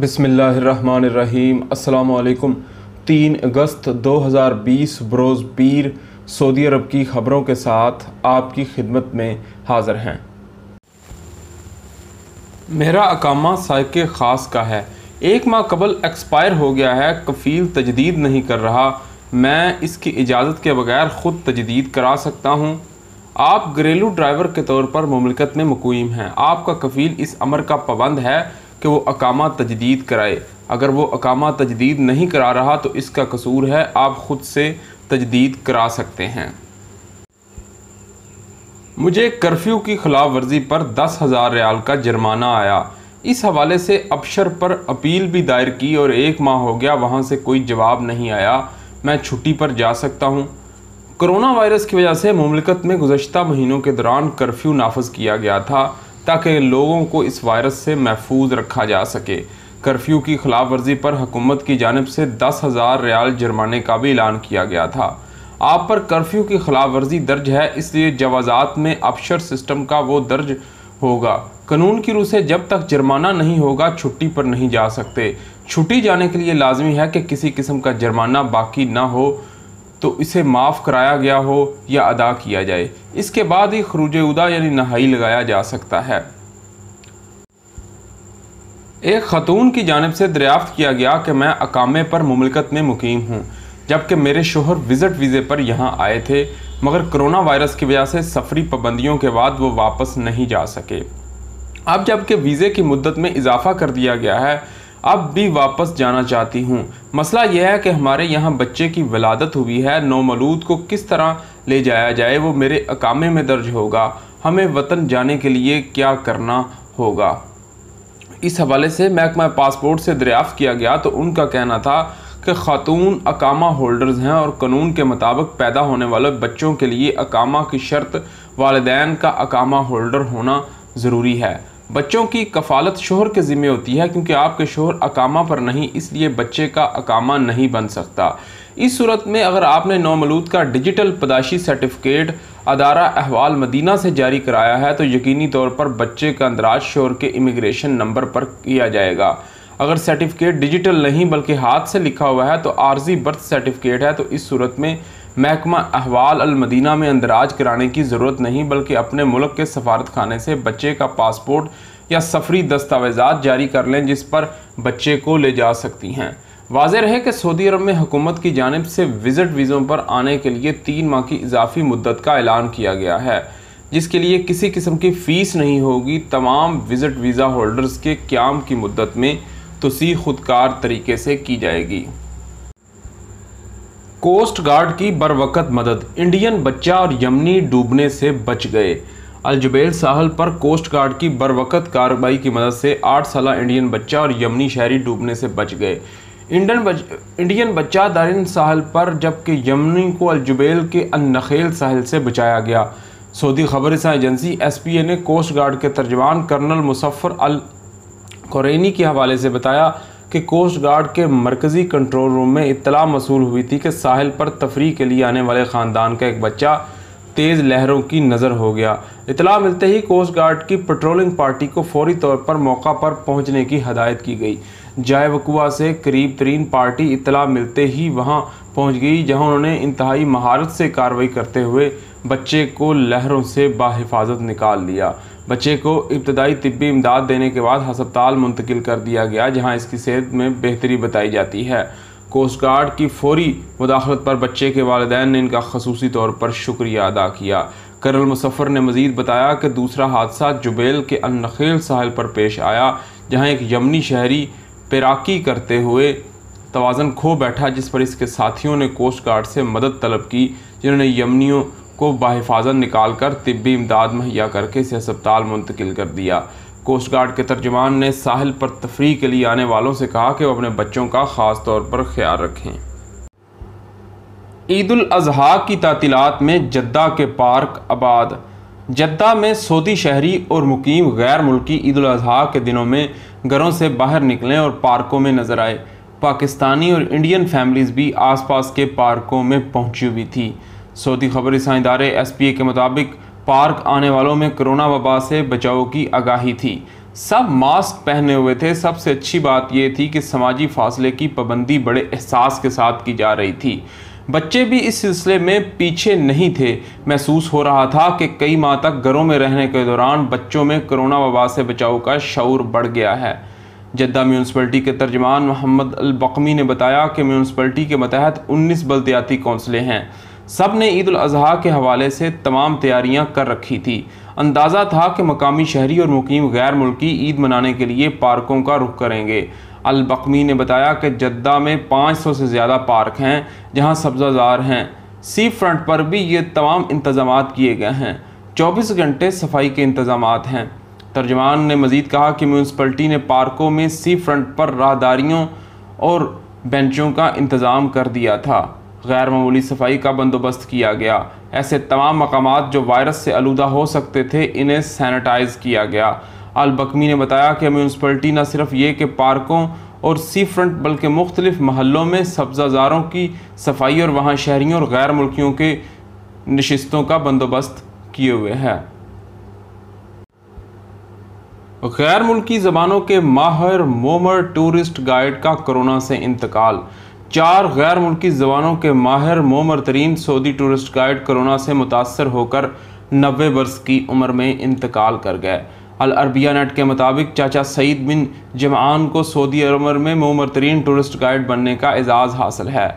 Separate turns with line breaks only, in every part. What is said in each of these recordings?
बिसमीम असलकुम तीन अगस्त 2020 बरोज़ पीर सऊदी अरब की ख़बरों के साथ आपकी खिदमत में हाज़िर हैं। मेरा अकामा साइक ख़ास का है। एक माह कबल एक्सपायर हो गया है, कफ़ील तजदीद नहीं कर रहा। मैं इसकी इजाज़त के बगैर ख़ुद तजदीद करा सकता हूँ। आप घरेलू ड्राइवर के तौर पर ममलिकत में मुकूम हैं। आपका कफ़ील इस अमर का पाबंद है। कि वो अकामा तजदीद कराए। अगर वो अकामा तजदीद नहीं करा रहा तो इसका कसूर है, आप ख़ुद से तजदीद करा सकते हैं। मुझे कर्फ्यू की खिलाफ वर्जी पर दस हज़ार रियाल का जुर्माना आया। इस हवाले से अबशर पर अपील भी दायर की और एक माह हो गया, वहाँ से कोई जवाब नहीं आया। मैं छुट्टी पर जा सकता हूँ। कोरोना वायरस की वजह से ममलिकत में गुजशत महीनों के दौरान कर्फ्यू नाफज किया गया था। ताकि लोगों को इस वायरस से महफूज रखा जा सके। कर्फ्यू की खिलाफ वर्जी पर हुकूमत की जानब से दस हज़ार रियाल जुर्माने का भी ऐलान किया गया था। आप पर कर्फ्यू की खिलाफ वर्जी दर्ज है, इसलिए जवाजात में अफशर सिस्टम का वो दर्ज होगा। कानून की रूह से जब तक जुर्माना नहीं होगा, छुट्टी पर नहीं जा सकते। छुट्टी जाने के लिए लाजमी है कि किसी किस्म का जुर्माना बाकी ना हो। तो इसे माफ़ कराया गया हो या अदा किया जाए। इसके बाद ही खरूज उदा यानी नहाई लगाया जा सकता है। एक ख़तून की जानब से दरियाफ्त किया गया कि मैं अकामे पर ममलिकत में मुकीम हूँ, जबकि मेरे शोहर विज़िट वीज़े पर यहाँ आए थे, मगर कोरोना वायरस की वजह से सफरी पाबंदियों के बाद वो वापस नहीं जा सके। अब जबकि वीज़े की मुद्दत में इजाफा कर दिया गया है अब भी वापस जाना चाहती हूँ। मसला यह है कि हमारे यहाँ बच्चे की वलादत हुई है, नौमलूद को किस तरह ले जाया जाए, वो मेरे अकामे में दर्ज होगा। हमें वतन जाने के लिए क्या करना होगा? इस हवाले से महकमा पासपोर्ट से दरियाफ़त किया गया तो उनका कहना था कि ख़ातून अकामा होल्डर्स हैं और कानून के मुताबिक पैदा होने वाले बच्चों के लिए अकामा की शर्त वालदेन का अकामा होल्डर होना ज़रूरी है। बच्चों की कफालत शोहर के ज़िम्मे होती है, क्योंकि आपके शोहर अकामा पर नहीं, इसलिए बच्चे का अकामा नहीं बन सकता। इस सूरत में अगर आपने नौमलूद का डिजिटल पदाशी सर्टिफिकेट अदारा अहवाल मदीना से जारी कराया है तो यकीनी तौर पर बच्चे का अंदराज शोर के इमिग्रेशन नंबर पर किया जाएगा। अगर सर्टिफिकेट डिजिटल नहीं, बल्कि हाथ से लिखा हुआ है तो आर्जी बर्थ सर्टिफिकेट है तो इस सूरत में महकमा अहवाल अलमदीना में अंदराज कराने की ज़रूरत नहीं, बल्कि अपने मुल्क के सफारत खाने से बच्चे का पासपोर्ट या सफरी दस्तावेज़ात जारी कर लें, जिस पर बच्चे को ले जा सकती हैं। वाज रहे कि सऊदी अरब में हुकूमत की जानब से विज़िट वीज़ों पर आने के लिए तीन माह की इजाफी मुद्दत का ऐलान किया गया है, जिसके लिए किसी किस्म की फ़ीस नहीं होगी। तमाम विज़िट वीज़ा होल्डर्स के क्याम की मुद्दत में तोसी खुदकार तरीके से की जाएगी। कोस्ट गार्ड की बर वक़्त मदद। इंडियन बच्चा और यमनी डूबने से बच गए। अलजुबेल साहल पर कोस्ट गार्ड की बर वक़्त कार्रवाई की मदद से आठ साल इंडियन बच्चा और यमनी शहरी डूबने से बच गए। इंडियन बच, इंडियन बच्चा दारिन साहल पर जबकि यमनी को अलजुबेल के अनखेल साहल से बचाया गया। सऊदी खबर एजेंसी एस पी ए ने कोस्ट गार्ड के तर्जमान कर्नल मुसफ़र अल कुरैनी के हवाले से बताया कि कोस्ट गार्ड के मरकज़ी कंट्रोल रूम में इतला मसूल हुई थी कि साहिल पर तफरी के लिए आने वाले ख़ानदान का एक बच्चा तेज़ लहरों की नज़र हो गया। इतला मिलते ही कोस्ट गार्ड की पेट्रोलिंग पार्टी को फौरी तौर पर मौका पर पहुँचने की हदायत की गई। जाय वकुआ से करीब तरीन पार्टी इतला मिलते ही वहाँ पहुँच गई, जहाँ उन्होंने इंतहाई महारत से कार्रवाई करते हुए बच्चे को लहरों से बाहिफाजत निकाल लिया। बच्चे को इब्तदाई तिब्बी इमदाद देने के बाद हस्पताल मुंतकिल कर दिया गया, जहाँ इसकी सेहत में बेहतरी बताई जाती है। कोस्ट गार्ड की फौरी मुदाखलत पर बच्चे के वालदेन ने इनका खसूसी तौर पर शुक्रिया अदा किया। कर्नल मुसफ़र ने मजीद बताया कि दूसरा हादसा जुबेल के अनखेल साहल पर पेश आया, जहाँ एक यमनी शहरी पैराकी करते हुए तोज़न खो बैठा, जिस पर इसके साथियों ने कोस्ट गार्ड से मदद तलब की, जिन्होंने यमनियों को बाहिफाजत निकाल कर तिब्बी इमदाद मुहैया करके इसे अस्पताल मुंतकिल कर दिया। कोस्ट गार्ड के तर्जमान ने साहिल पर तफरी के लिए आने वालों से कहा कि वह अपने बच्चों का ख़ास तौर पर ख्याल रखें। ईद अजहा की तातीलत में जद्दा के पार्क आबाद। जद्दा में सऊदी शहरी और मुकीम गैर मुल्की ईद अजहा के दिनों में घरों से बाहर निकलें और पार्कों में नज़र आए। पाकिस्तानी और इंडियन फैमिलीज़ भी आसपास के पार्कों में पहुँची हुई थी। सऊदी खबर इदारे एस पी ए के मुताबिक पार्क आने वालों में कोरोना वबा से बचाव की आगाही थी। सब मास्क पहने हुए थे। सबसे अच्छी बात यह थी कि समाजी फासले की पाबंदी बड़े एहसास के साथ की जा रही थी। बच्चे भी इस सिलसिले में पीछे नहीं थे। महसूस हो रहा था कि कई माह तक घरों में रहने के दौरान बच्चों में कोरोना वबा से बचाव का शौर बढ़ गया है। जद्दा म्यूनसिपलिटी के तर्जमान मोहम्मद अलबकमी ने बताया कि म्यूनसिपलिटी के मतहत 19 बल्दियाती कौंसलें हैं। सबने ईद अजी के हवाले से तमाम तैयारियाँ कर रखी थी। अंदाज़ा था कि मकामी शहरी और मुकीम गैर मुल्की ईद मनाने के लिए पार्कों का रुख करेंगे। अलबकमी ने बताया कि जद्दा में 500 से ज़्यादा पार्क हैं, जहाँ सब्जाजार हैं। सी फ्रंट पर भी ये तमाम इंतज़ाम किए गए हैं। 24 घंटे सफ़ाई के इंतज़ाम हैं। तर्जमान ने मज़ीद कहा कि म्यूनसपल्टी ने पार्कों में सी फ्रंट पर राहदारियों और बेंचों का इंतज़ाम कर दिया था। गैर मामूली सफ़ाई का बंदोबस्त किया गया। ऐसे तमाम मकाम जो वायरस से आलूदा हो सकते थे, इन्हें सैनिटाइज किया गया। अलबकमी ने बताया कि म्यूनसिपलिटी न सिर्फ़ ये कि पार्कों और सी फ्रंट बल्कि मुख्तलिफ़ महलों में सब्जाजारों की सफ़ाई और वहाँ शहरीों और गैर मुल्कियों के नशस्तों का बंदोबस्त किए हुए है। गैर मुल्की ज़बानों के माहर मोमर टूरिस्ट गाइड का कोरोना से इंतकाल। चार गैर मुल्की जबानों के माहिर मोमर तरीन सऊदी टूरिस्ट गाइड कोरोना से मुतासर होकर नबे बरस की उम्र में इंतकाल कर गए। अल अरबिया नेट के मुताबिक चाचा सईद बिन जमान को सऊदी अरब में मोमर तरीन टूरिस्ट गाइड बनने का एजाज़ हासिल है।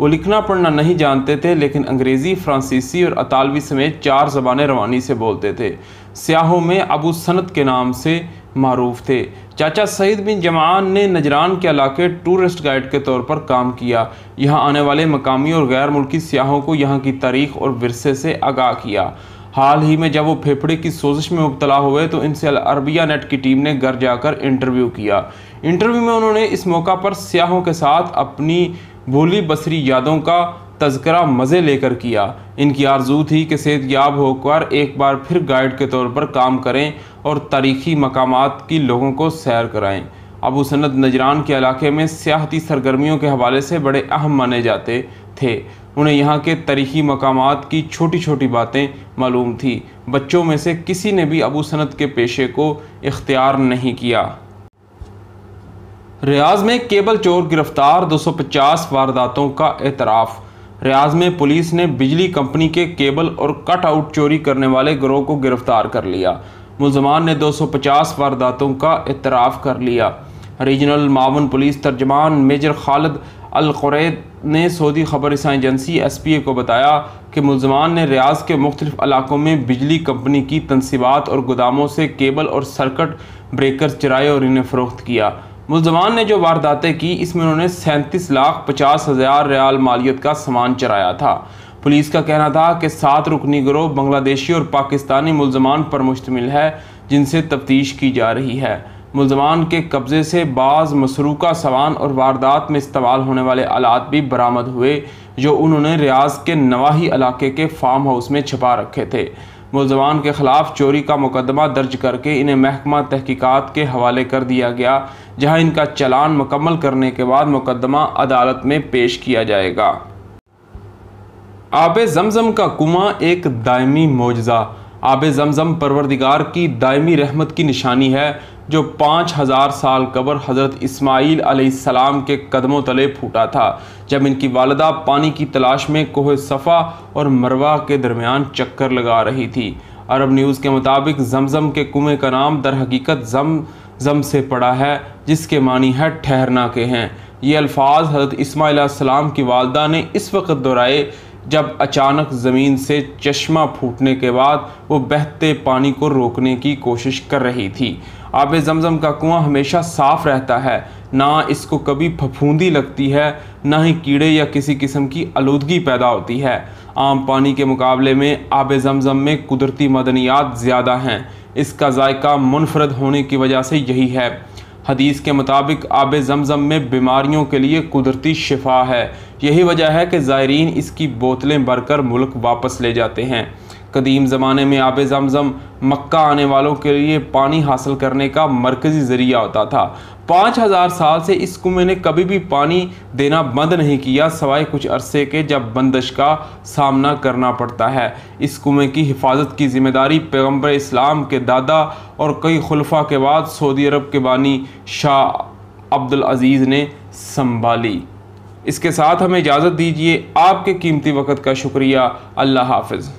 वो लिखना पढ़ना नहीं जानते थे, लेकिन अंग्रेज़ी, फ्रांसीसी और अतालवी समेत चार ज़बानें रवानी से बोलते थे। स्याहों में अबू सनत के नाम से मरूफ थे। चाचा सईद बिन जमान ने नजरान के इलाके टूरिस्ट गाइड के तौर पर काम किया। यहाँ आने वाले मकामी और गैर मुल्की सियाहों को यहाँ की तारीख और विरसे से आगाह किया। हाल ही में जब वो फेफड़े की सोजिश में मुबतला हुए तो इनसे अरबिया नेट की टीम ने घर जाकर इंटरव्यू किया। इंटरव्यू में उन्होंने इस मौका पर सियाहों के साथ अपनी भोली बसरी यादों का तस्करा मज़े लेकर किया। इनकी आरज़ू थी कि सेहत याब होकर एक बार फिर गाइड के तौर पर काम करें और तारीखी मकाम की लोगों को सैर कराएँ। अबू सनद नजरान के इलाके में सियाहती सरगर्मियों के हवाले से बड़े अहम माने जाते थे। उन्हें यहाँ के तारीखी मकाम की छोटी छोटी बातें मालूम थी। बच्चों में से किसी ने भी अबू सनद के पेशे को इख्तियार नहीं किया। रियाज में केबल चोर गिरफ़्तार 250 वारदातों का एतराफ़। रियाज में पुलिस ने बिजली कंपनी के केबल और कट आउट चोरी करने वाले गिरोह को गिरफ़्तार कर लिया। मुलजमान ने 250 वारदातों का इतराफ़ कर लिया। रीजनल मावन पुलिस तर्जमान मेजर खालिद अलकुरैद ने सऊदी खबर एजेंसी एस पी ए को बताया कि मुलजमान ने रियाज के मुख्तलिफ़ इलाकों में बिजली कंपनी की तनसीबात और गोदामों से केबल और सर्कट ब्रेकर चराए और इन्हें फ़रोख्त किया। मुलजमान ने जो वारदातें की, इसमें उन्होंने सैंतीस लाख पचास हज़ार रियाल मालियत का सामान चराया था। पुलिस का कहना था कि सात रुकनी गिरोह बांग्लादेशी और पाकिस्तानी मुलजमान पर मुश्तमिल है, जिनसे तफ्तीश की जा रही है। मुलजमान के कब्ज़े से बाज़ मसरूका सामान और वारदात में इस्तेमाल होने वाले आलात भी बरामद हुए, जो उन्होंने रियाज के नवाही इलाके के फार्म हाउस में छुपा रखे थे। मुलजमान के ख़िलाफ़ चोरी का मुकदमा दर्ज करके इन्हें महकमा तहकीकात के हवाले कर दिया गया, जहाँ इनका चलान मुकम्मल करने के बाद मुकदमा अदालत में पेश किया जाएगा। आब जमज़म का कुआँ एक दायमी मोजा आब जमज़म परवरदिगार की दायमी रहमत की निशानी है, जो पाँच हज़ार साल कबर हज़रत इस्माईल सलाम के कदमों तले फूटा था, जब इनकी वालदा पानी की तलाश में कोह सफ़ा और मरवा के दरमियान चक्कर लगा रही थी। अरब न्यूज़ के मुताबिक जमज़म के कुएँ का नाम दर हकीकत जम जम से पड़ा है, जिसके मानी है ठहरना के हैं। ये अल्फाज हज़रत इस्माईसलाम की वालदा ने इस वक्त दोहराए जब अचानक ज़मीन से चश्मा फूटने के बाद वो बहते पानी को रोकने की कोशिश कर रही थी। आब जमज़म का कुआँ हमेशा साफ़ रहता है। ना इसको कभी फफूंदी लगती है, ना ही कीड़े या किसी किस्म की आलूदगी पैदा होती है। आम पानी के मुकाबले में आब जमज़म में कुदरती मदनियात ज़्यादा हैं। इसका जायका मुनफरद होने की वजह से यही है। हदीस के मुताबिक आब जमज़म में बीमारियों के लिए कुदरती शिफा है। यही वजह है कि ज़ायरीन इसकी बोतलें भरकर मुल्क वापस ले जाते हैं। कदीम ज़माने में आब जमज़म मक्का आने वालों के लिए पानी हासिल करने का मरकज़ी ज़रिया होता था। पाँच हज़ार साल से इस कुएँ ने कभी भी पानी देना बंद नहीं किया, सवाए कुछ अरसे के जब बंदश का सामना करना पड़ता है। इस कुएँ की हिफाजत की ज़िम्मेदारी पैगंबर इस्लाम के दादा और कई खुलफा के बाद सऊदी अरब के बानी शाह अब्दुल अज़ीज़ ने संभाली। इसके साथ हमें इजाज़त दीजिए। आपके कीमती वक़्त का शुक्रिया। अल्लाह हाफिज़।